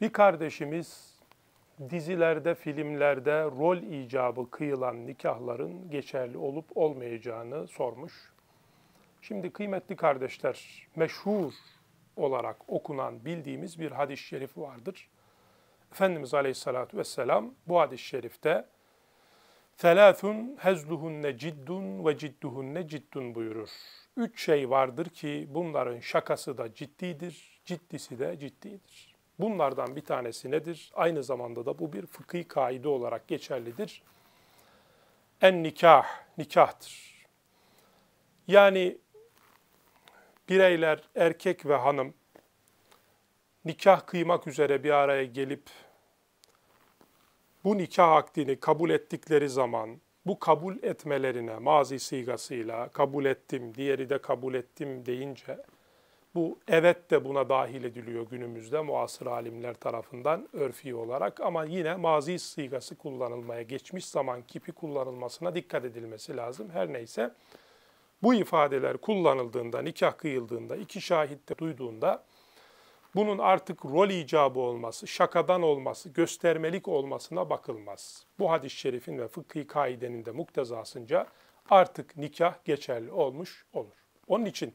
Bir kardeşimiz dizilerde, filmlerde rol icabı kıyılan nikahların geçerli olup olmayacağını sormuş. Şimdi kıymetli kardeşler, meşhur olarak okunan bildiğimiz bir hadis-i şerif vardır. Efendimiz Aleyhisselatü Vesselam bu hadis-i şerifte Selâthun hezluhunne ciddun ve cidduhunne ciddun buyurur. Üç şey vardır ki bunların şakası da ciddidir, ciddisi de ciddidir. Bunlardan bir tanesi nedir? Aynı zamanda da bu bir fıkhi kaide olarak geçerlidir. En nikah, nikahtır. Yani bireyler, erkek ve hanım nikah kıymak üzere bir araya gelip bu nikah akdini kabul ettikleri zaman bu kabul etmelerine mazi sigasıyla kabul ettim, diğeri de kabul ettim deyince bu evet de buna dahil ediliyor günümüzde muasır alimler tarafından örfi olarak ama yine mazi sigası kullanılmaya, geçmiş zaman kipi kullanılmasına dikkat edilmesi lazım. Her neyse bu ifadeler kullanıldığında, nikah kıyıldığında, iki şahit de duyduğunda bunun artık rol icabı olması, şakadan olması, göstermelik olmasına bakılmaz. Bu hadis-i şerifin ve fıkhi kaidenin de muktezasınca artık nikah geçerli olmuş olur. Onun için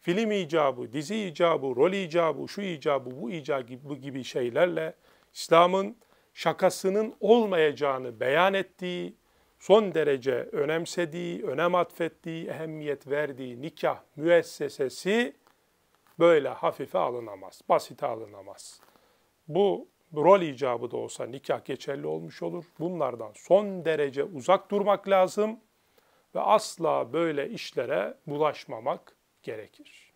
film icabı, dizi icabı, rol icabı, şu icabı, bu icabı gibi şeylerle İslam'ın şakasının olmayacağını beyan ettiği, son derece önemsediği, önem atfettiği, ehemmiyet verdiği nikah müessesesi böyle hafife alınamaz, basite alınamaz. Bu rol icabı da olsa nikah geçerli olmuş olur. Bunlardan son derece uzak durmak lazım ve asla böyle işlere bulaşmamak gerekir.